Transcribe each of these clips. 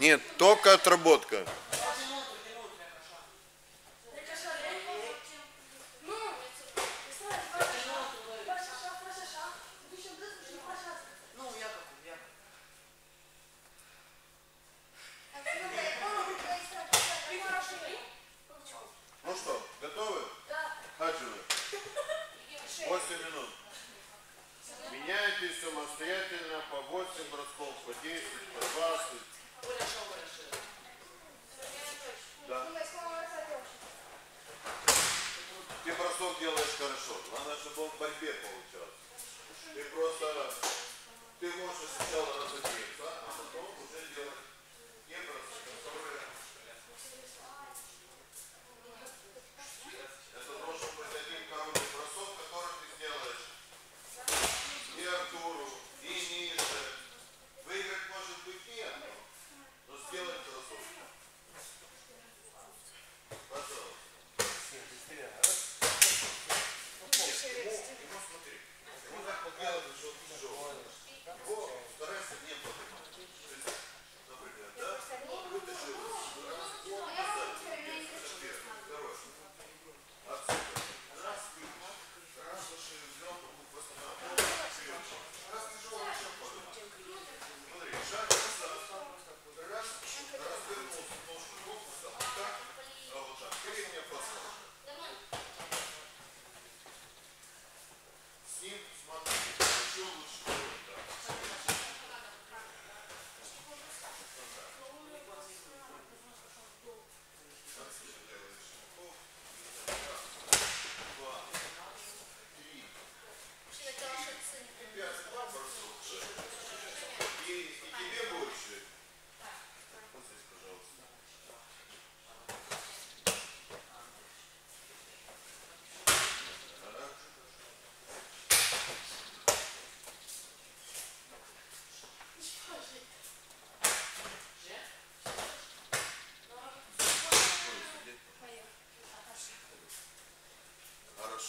Нет, только отработка. Решайте самостоятельно по 8 бросков, по 10, по 20. Да. Ты бросок делаешь хорошо. Главное, чтобы он в борьбе получался. Ты просто... Ты можешь сначала разыграть.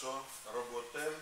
що роботи.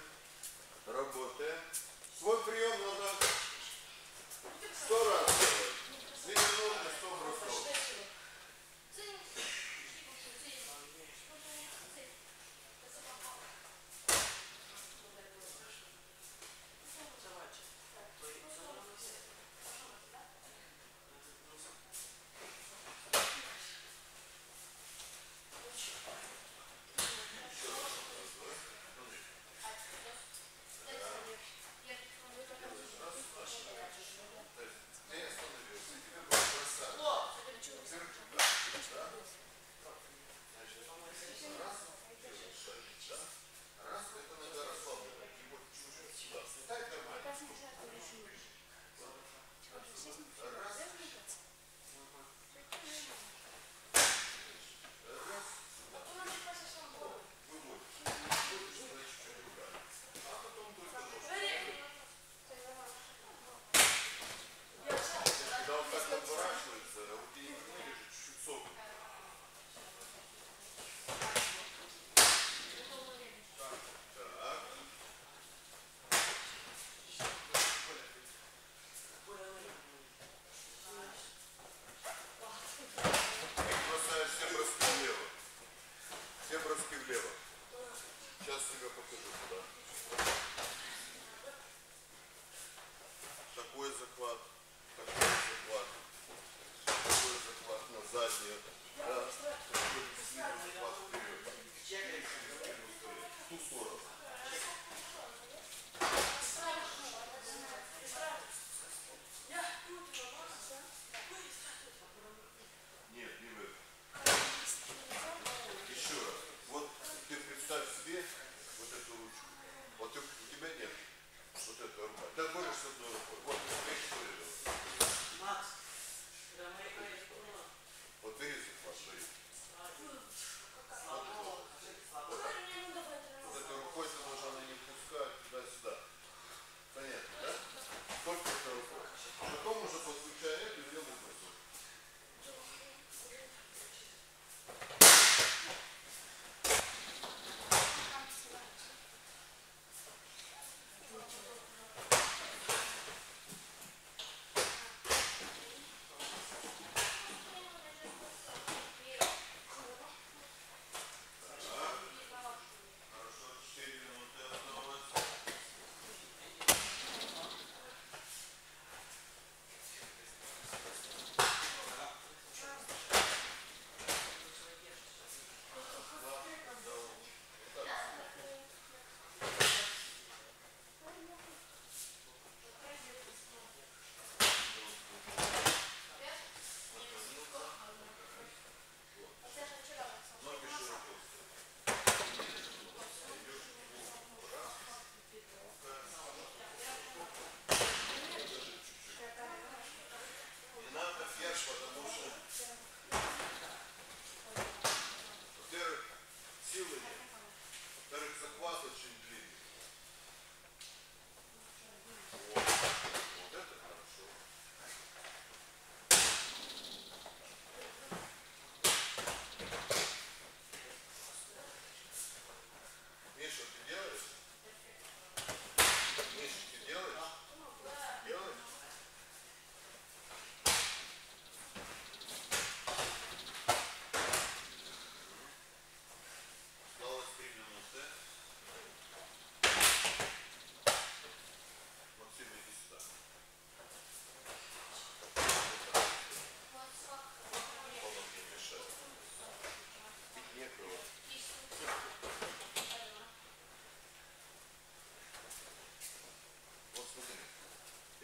Deus.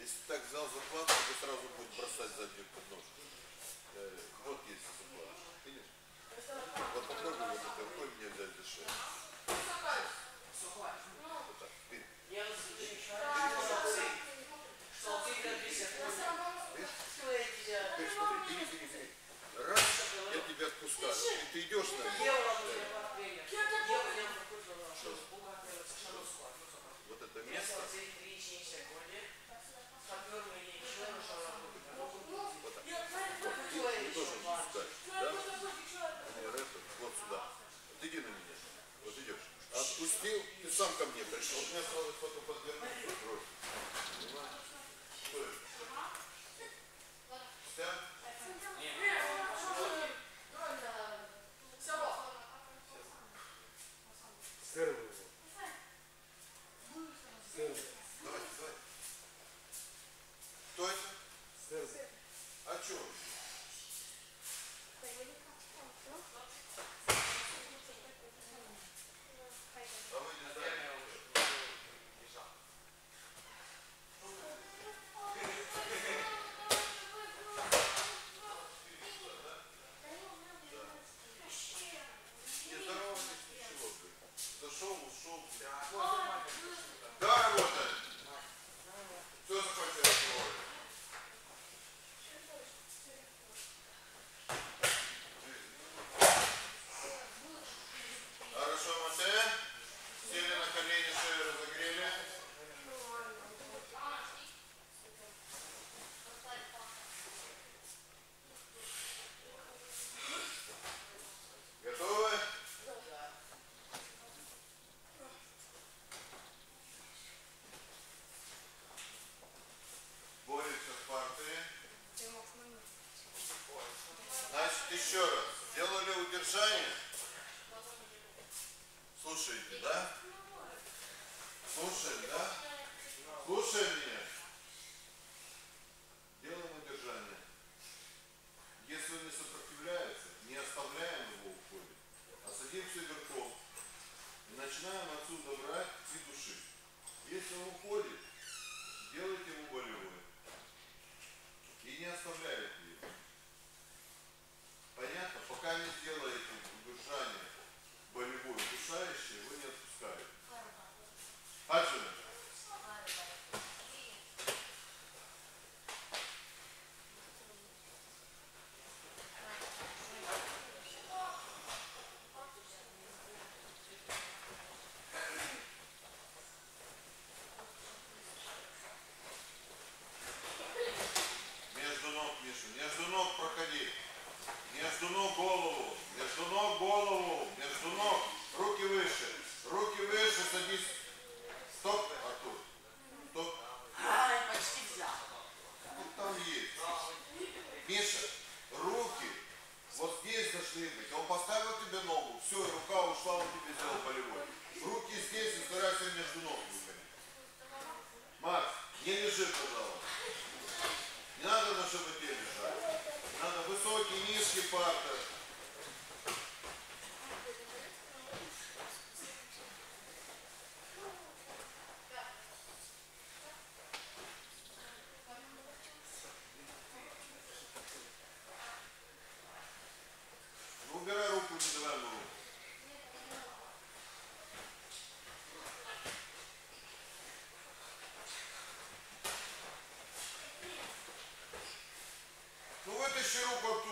Если так взял заплатку, то сразу будет бросать заднюю подножку. Э, вот есть заплатка. Видишь? Вот попробуй вот это рукой меня взять за я тебя отпускаю. Ты идешь на. Вот это место. сам ко мне пришел. Меня сразу кто-то подвернул.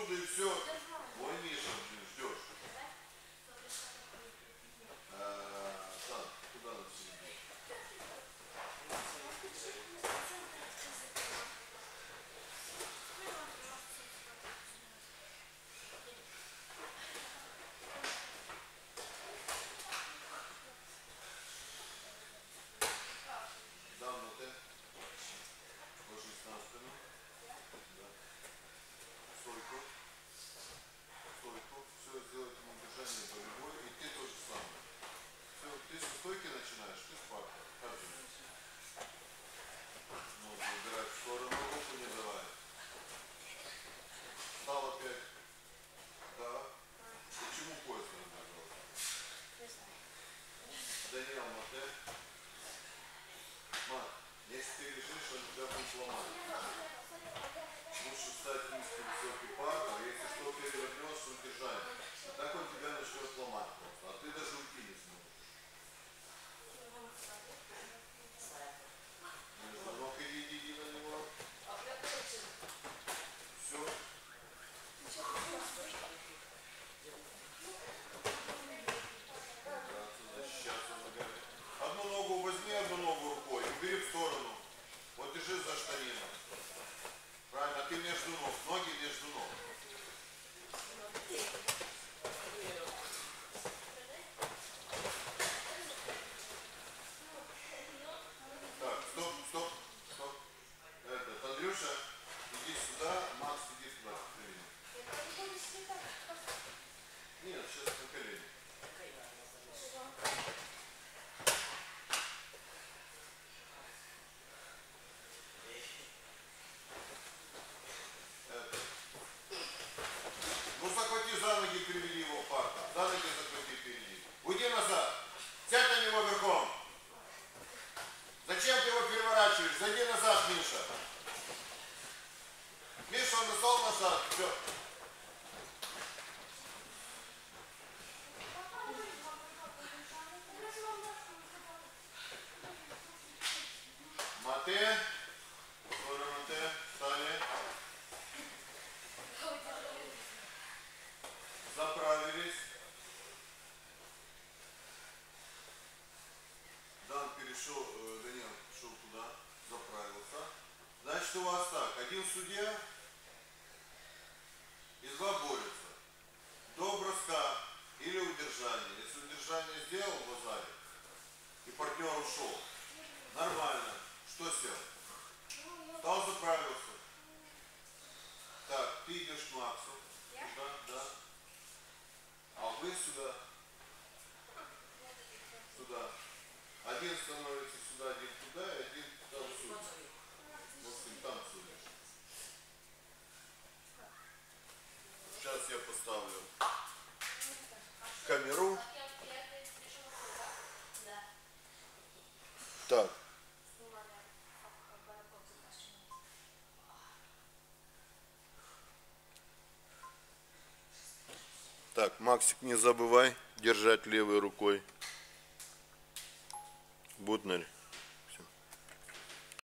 посуду и все. Лучше встать низкий высокий пар, а если что перевернешь, удержай. А так он тебя начнет ломать просто. А ты даже уйти не сможешь. Ног иди, иди, на него. Все. Одну ногу возьми, одну ногу судья и два борются. До броска или удержания. Если удержание сделал в базаре, и партнер ушел, нормально. Что сел? Стал заправился. Так, ты идешь к Максу. Туда, да. А вы. Сюда. Я поставлю камеру. Так. Так, Максик, не забывай держать левой рукой. Бутнерь.